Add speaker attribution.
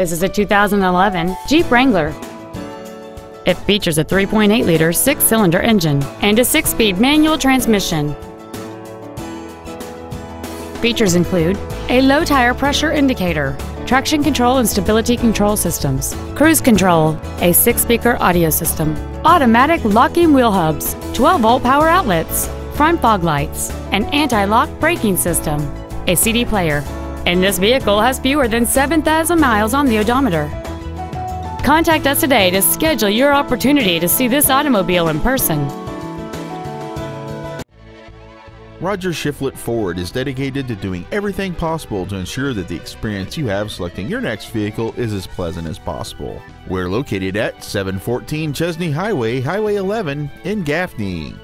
Speaker 1: This is a 2011 Jeep Wrangler. It features a 3.8-liter six-cylinder engine and a six-speed manual transmission. Features include a low tire pressure indicator, traction control and stability control systems, cruise control, a six-speaker audio system, automatic locking wheel hubs, 12-volt power outlets, front fog lights, an anti-lock braking system, a CD player, and this vehicle has fewer than 7,000 miles on the odometer. Contact us today to schedule your opportunity to see this automobile in person.
Speaker 2: Roger Shiflett Ford is dedicated to doing everything possible to ensure that the experience you have selecting your next vehicle is as pleasant as possible. We're located at 714 Chesnee Highway, Highway 11 in Gaffney.